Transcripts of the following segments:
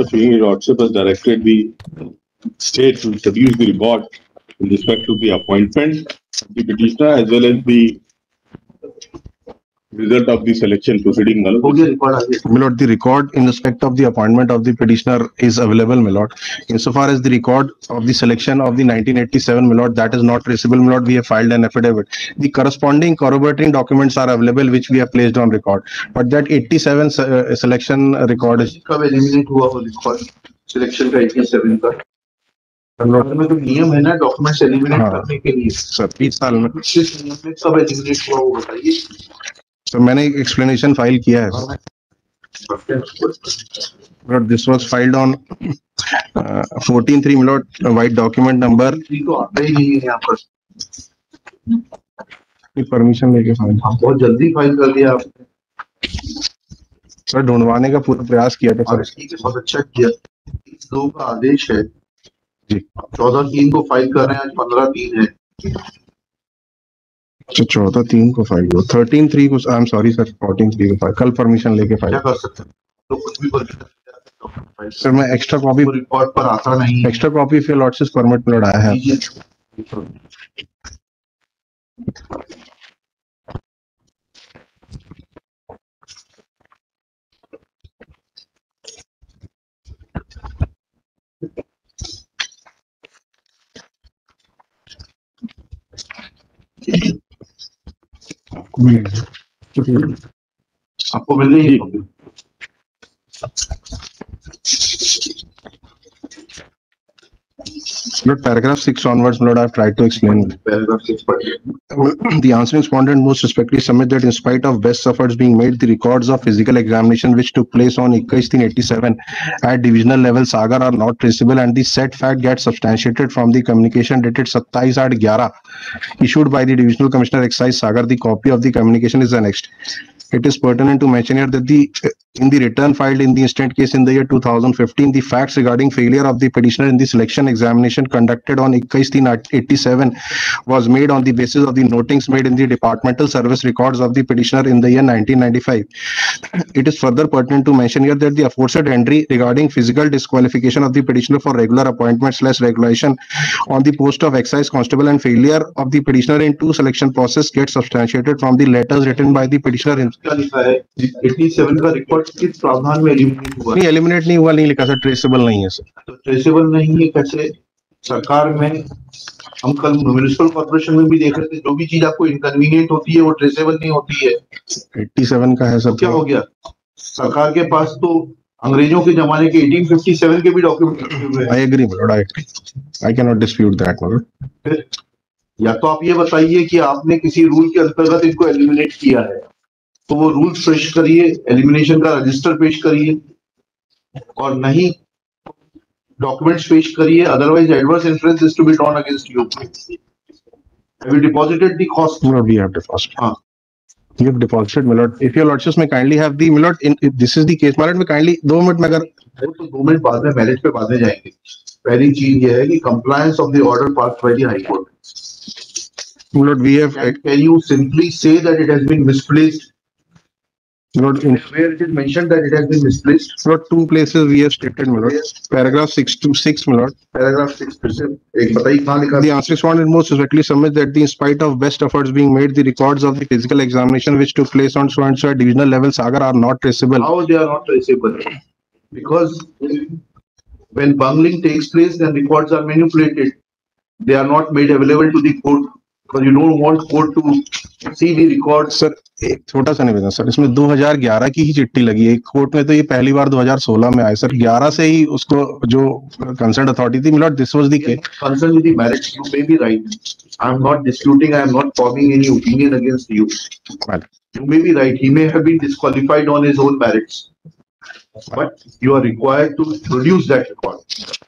Of Union Lordship has directed the state to produce the report in respect to the appointment of the petitioner as well as the result of the selection proceeding. हो गया record आगे My lord, the record in respect of the appointment of the petitioner is available, my lord. Insofar as the record of the selection of the nineteen eighty-seven, my lord, that is not traceable, my lord, we have filed an affidavit. The corresponding corroborating documents are available, which we have placed on record. But that eighty-seven uh, selection record is, कब eliminate हुआ वो record selection का 87 का my lord, में तो नियम है ना डॉक्यूमेंट्स एलिमिनेट हाँ। करने के लिए sir, बीस साल में, किस नियम में कब एलिमिनेट हुआ वो बताइए sir, मैंने एक explanation file किया है. Lord, this was filed on uh, fourteen three, my uh, white document number, ये तो आता ही नहीं है यहाँ पर permission लेके file. हम बहुत जल्दी फ़ाइल कर दिया आपने सर ढूंढवाने का पूरा प्रयास किया था सर है बहुत अच्छा किया दो का आदेश है जी। चौदह तीन को फ़ाइल कर रहे हैं आज पंद्रह तीन है अच्छा चौदह तीन को फ़ाइल हुआ। थर्टीन थ्री को I am sorry sir fourteen three को फ़ाइल कल परमिशन लेके फ़ाइल कर सकते हैं? तो कुछ भी कर सर मैं एक्स्ट्रा कॉपी रिकॉर्ड पर आता नहीं। एक्स्ट्रा कॉपी फिर लॉर्डशिप परमिट में लड़ाया है। कीजिए। आपको मिल रही है But paragraph 6 onwards, Lord, I've tried to explain. Paragraph 6. the answering respondent most respectfully submit that in spite of best efforts being made, the records of physical examination which took place on 1887 at divisional level Sagar are not traceable and the said fact gets substantiated from the communication dated 27-11 issued by the Divisional Commissioner Excise Sagar. The copy of the communication is annexed. It is pertinent to mention here that the in the return filed in the instant case in the year 2015, the facts regarding failure of the petitioner in the selection examination conducted on 87 was made on the basis of the notings made in the departmental service records of the petitioner in the year 1995. It is further pertinent to mention here that the aforesaid entry regarding physical disqualification of the petitioner for regular appointment slash regulation on the post of excise constable and failure of the petitioner in two selection process gets substantiated from the letters written by the petitioner himself. क्या लिखा है 87 का record किस प्रावधान में eliminate हुआ? नहीं eliminate नहीं हुआ नहीं लिखा सर ट्रेसेबल नहीं है सर तो ट्रेसेबल नहीं है कैसे? सरकार में हम कल म्यूनिसिपल कॉर्पोरेशन में भी देख रहे थे जो भी चीज़ आपको इनकन्वीनियंट होती है वो ट्रेसेबल नहीं होती है। 87 का है सर क्या हो गया? सरकार के पास तो अंग्रेज़ों के जमाने के 1857 के भी डॉक्यूमेंट हैं। I agree I can not dispute that lord या तो आप ये बताइए कि आपने किसी रूल के अंतर्गत इनको एलिमिनेट किया है। तो वो रूल्स पेश करिए एलिमिनेशन का रजिस्टर पेश करिए और नहीं डॉक्यूमेंट्स पेश करिए otherwise adverse influence is to be drawn against you Have you deposited the cost? Lord, we have deposited. हाँ. You have deposited, my lord. If your lordships may kindly have the, my lord, in, if this is the case, my lord, may kindly, दो minute में अगर वो तो दो minute बाद में marriage पे बाद में जाएँगे पहली चीज़ ये है कि compliance of the order pass by the high court my lord, we have, can you simply say that it has been misplaced my Not in, where it is mentioned that it has been misplaced. Not two places we have stated, my lord. Paragraph six to six, my lord. Paragraph six to six. The answer most specifically submits that the, in spite of best efforts being made, the records of the physical examination which took place on so and so at divisional level Sagar are not traceable. How they are not traceable? Because when bungling takes place, then records are manipulated. They are not made available to the court because you don't want court to see the records sir एक छोटा सा निवेदन sir इसमें 2011 की ही चिट्ठी लगी है court में तो ये पहली बार 2016 में आए सर 11 से ही उसको जो कंसर्न अथॉरिटी थी my lord this was the case concerned with the marriage you may be right i am not disputing i am not forming any opinion against you Well. you may be right he may have been disqualified on his own merits but you are required to produce that record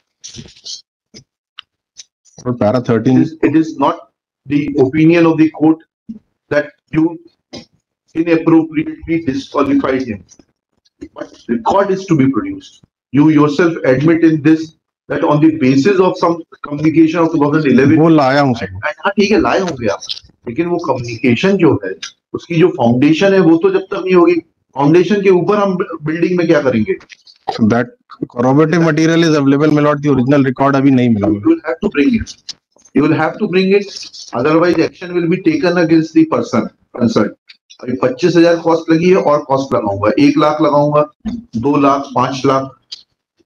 और para it is, it is not the opinion of the court that you inappropriately disqualified him. But record is to be produced. You yourself admit in this that on the basis of some communication of 2011 वो लाया हूँ हाँ ठीक है लाए होंगे आप लेकिन वो कम्युनिकेशन जो है उसकी जो फाउंडेशन है वो तो जब तक नहीं होगी फाउंडेशन के ऊपर हम बिल्डिंग में क्या करेंगे that corroborative material is available, my lord. The original record अभी नहीं मिला you will have to bring it you will have to bring it otherwise action will be taken against the person concerned अभी पच्चीस हजार cost लगी है और cost लगाऊंगा एक लाख लगाऊंगा दो लाख पांच lakh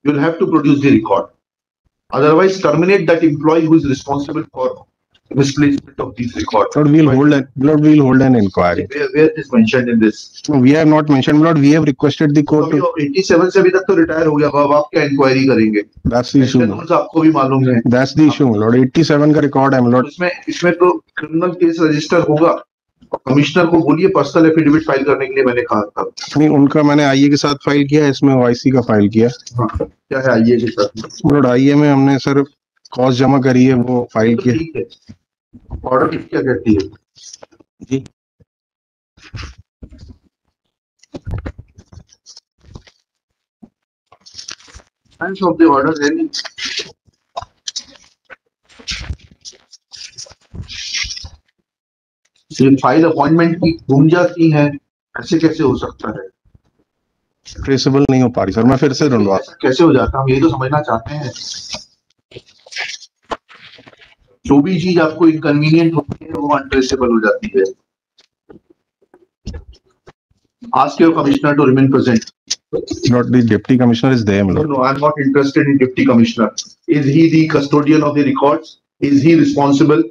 you will have to produce the record otherwise terminate that employee who is responsible for misplacement of these records Lord, we'll hold an Lord, we'll hold an inquiry. where, where is mentioned in this No, we have not mentioned, Lord. We have requested the court to. Eighty seven से अभी तक तो retire हो गया अब आप क्या inquiry करेंगे That's the issue. Rules आपको भी मालूम है That's the issue, lord. 87 का रिकॉर्ड है, lord. उसमें इसमें तो क्रिमिनल केस रजिस्टर होगा कमिश्नर को बोलिए पर्सनल एफिडेविट फ़ाइल करने के लिए मैंने कहा था नहीं उनका मैंने आईए के साथ फ़ाइल किया इसमें ओआईसी का फ़ाइल किया हाँ, क्या है आइए के साथ आईए में हमने सर कॉस्ट जमा करी है वो फ़ाइल तो किया ठीक है। ऑर्डर क्या कहती है? जी। Of the order file appointment की गुम जाती है ऐसे कैसे हो सकता है? ट्रेसेबल नहीं हो पा रही सर मैं फिर से ढूंढवा कैसे हो जाता हम ये तो समझना चाहते हैं। जो भी चीज़ आपको इनकन्वीनियंट होती है वो अनट्रेसेबल हो जाती है Ask your commissioner to remain present. Lord, the deputy commissioner is there, No, no, I'm not interested in deputy commissioner. Is he the custodian of the records? Is he responsible?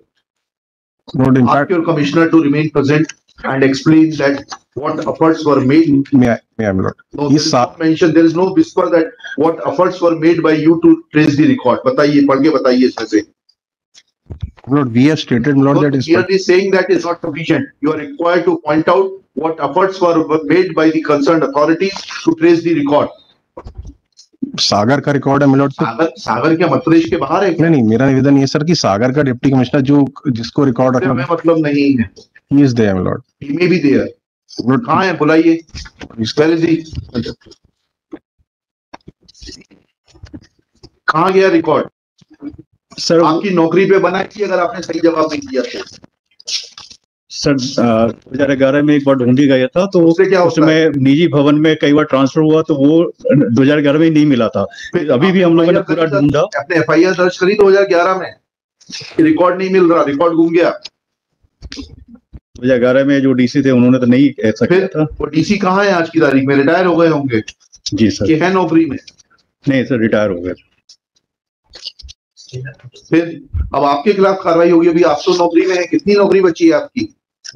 Lord, in Ask fact, your commissioner to remain present and explain that what efforts were made. may I, may I, lord? No, He there is sa- no mention, there is no whisper that what efforts were made by you to trace the record. बताइए, पढ़ के बताइए इसमें से. Lord, we have stated, my lord, that is. Clearly saying that is not sufficient. You are required to point out what efforts were made by the concerned authorities to trace the record. सागर का record है. तो सागर, सागर क्या मध्य प्रदेश के बाहर है? नहीं नहीं मेरा निवेदन ये सर कि सागर का डिप्टी कमिश्नर जो जिसको रिकॉर्ड रखना मतलब नहीं है. He is there lord. He may be there. Lord, कहाँ है? बुलाइए. Where is he? कहाँ गया रिकॉर्ड? सर आपकी नौकरी पे बना कि अगर आपने सही जवाब नहीं दिया तो? सर दो हज़ार ग्यारह में एक बार ढूंढी गया था तो उससे क्या उसमें निजी भवन में कई बार ट्रांसफ़र हुआ तो वो दो हज़ार ग्यारह में ही नहीं मिला था। अभी भी हम लोगों ने पूरा ढूंढा। आपने एफ़ आई आर दर्ज करी 2011 में? रिकॉर्ड नहीं मिल रहा रिकॉर्ड घूम गया। दो हज़ार ग्यारह में जो डीसी थे उन्होंने तो नहीं ऐसा किया था। वो डीसी कहाँ है आज की तारीख में? रिटायर हो गए होंगे? जी सर। है नौकरी में? नहीं सर रिटायर हो गए फिर अब आपके खिलाफ कार्रवाई होगी अभी आप तो नौकरी में है कितनी नौकरी बची है आपकी?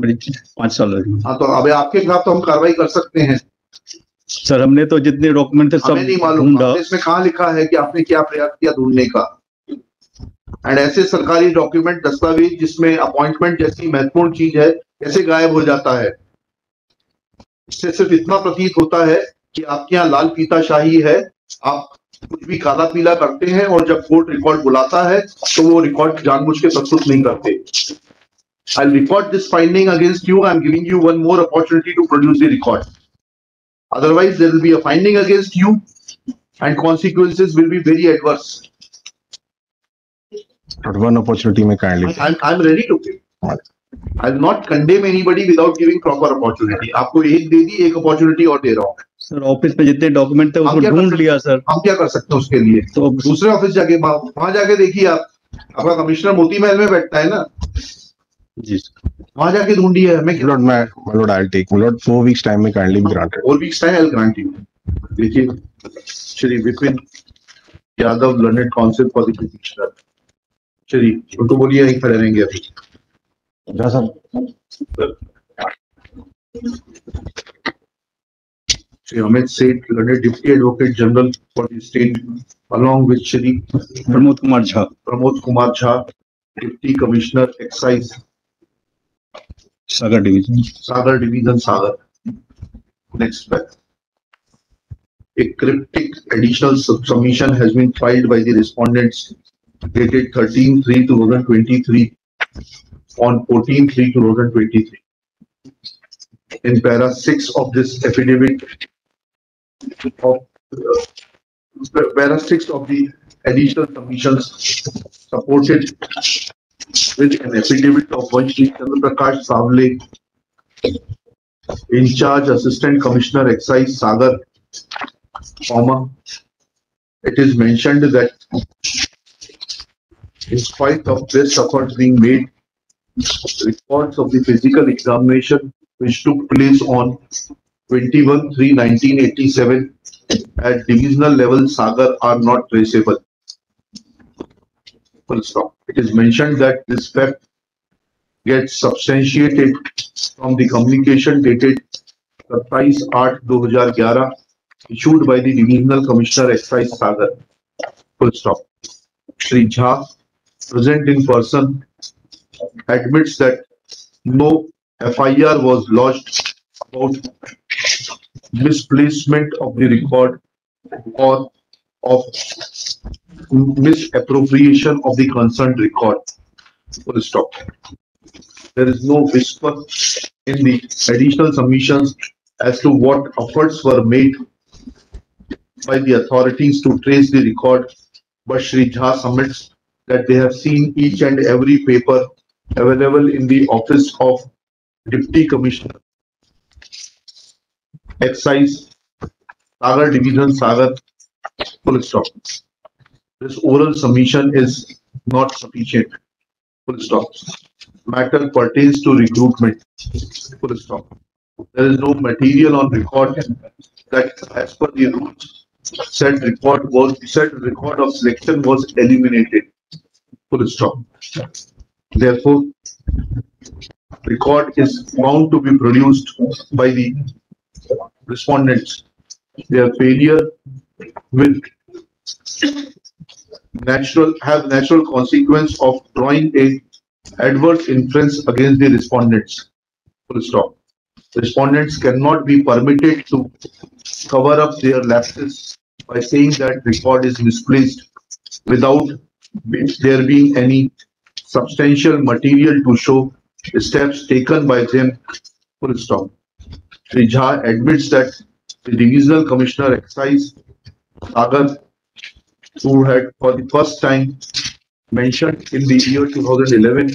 पाँच साल हाँ तो अब आपके खिलाफ तो हम कार्रवाई कर सकते हैं। सर हमने तो जितने डॉक्यूमेंट थे सब नहीं मालूम इसमें कहाँ लिखा है कि आपने क्या प्रयास किया ढूँढने का? एंड ऐसे सरकारी डॉक्यूमेंट दस्तावेज़ जिसमें अपॉइंटमेंट जैसी महत्वपूर्ण चीज़ है कैसे गायब हो जाता है। इससे सिर्फ़ इतना प्रतीत होता है कि आपके यहाँ लाल पीता शाही है। आप कुछ भी खाला पीला करते हैं और जब कोर्ट रिकॉर्ड बुलाता है तो वो रिकॉर्ड जानबूझ के प्रस्तुत नहीं करते। I record this finding against you I am giving you one more opportunity to produce the record otherwise there will be a finding against you and consequences will be very adverse one opportunity में kindly I am ready to I will not condemn anybody without giving proper opportunity आपको एक दे दी एक opportunity और दे रहा हूँ। Sir office में जितने document थे उसको ढूंढ लिया सर। हम क्या कर सकते हैं उसके लिए? तो दूसरे ऑफ़िस जाके वहाँ वहाँ जाके देखिए आप। आपका कमिश्नर मोती महल में बैठता है ना? जी सर। वहाँ जाके ढूंढिए हमें My lord, my, my lord, I'll take. My lord, four में be granted. और weeks time I grant you देखिए Shri Vipin Yadav learned counsel for the petitioner Shri उनको बोलिए यहीं खड़े रहेंगे अभी। Shri Amit Seth learned deputy advocate general for the state along with Shri Pramod Kumar Jha Pramod Kumar Jha deputy commissioner excise Sagar division Sagar Division Sagar. Next back. A cryptic additional submission has been filed by the respondents dated 13-3-2023 on 14-3-2023. In para six of this affidavit of para six of the additional submissions supported with an affidavit of one Shri Chandra Savle in charge Assistant Commissioner Excise Sagar, comma, it is mentioned that in spite of best efforts being made, records of the physical examination which took place on 21 3 1987 at divisional level Sagar are not traceable. Full stop. It is mentioned that this fact gets substantiated from the communication dated 27 8 2011 issued by the divisional commissioner excise Sagar. Full stop. Shri Jha, present in person, admits that no FIR was lodged about misplacement of the record or of misappropriation of the concerned record. Full stop. There is no whisper in the additional submissions as to what efforts were made by the authorities to trace the record, but Shri Jha submits that they have seen each and every paper available in the office of Deputy Commissioner Excise, Sagar Division, Sagar, full stop. This oral submission is not sufficient, full stop. Matter pertains to recruitment, full stop. There is no material on record that as per the rules, said record was, said record of selection was eliminated, full stop. Therefore, record is bound to be produced by the respondents. Their failure will natural, have natural consequence of drawing a adverse inference against the respondents. Full stop. Respondents cannot be permitted to cover up their lapses by saying that record is misplaced without there being any substantial material to show the steps taken by them. Full stop. Shri Jha admits that the divisional commissioner excise Sagar, who had for the first time mentioned in the year 2011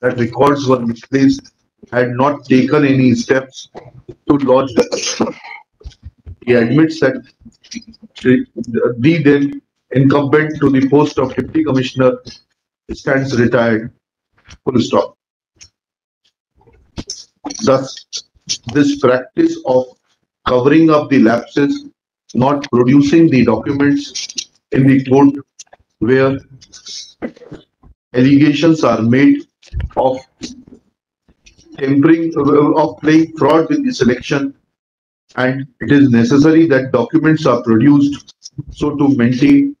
that records were misplaced, had not taken any steps to lodge the He admits that the then incumbent to the post of deputy commissioner stands retired. Full stop. Thus, this practice of covering up the lapses, not producing the documents in the court where allegations are made of tempering, of playing fraud with the selection. And it is necessary that documents are produced so to maintain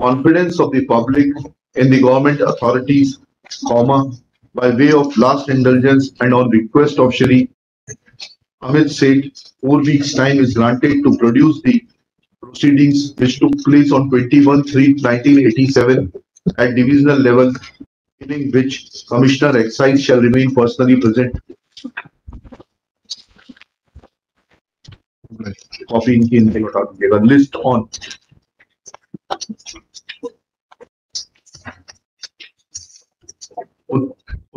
confidence of the public in the government authorities, comma, by way of last indulgence and on request of Shri Amit Seth, four weeks' time is granted to produce the proceedings which took place on 21 3 1987 at divisional level, in which Commissioner Excise shall remain personally present. Copy इनकी इनके बता दीजिएगा list on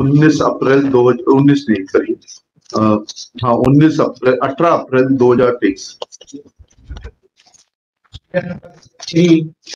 उन्नीस अप्रैल दो उन्नीस नहीं करिए अ, हाँ उन्नीस अप्रैल अठारह अप्रैल दो हज़ार तेईस।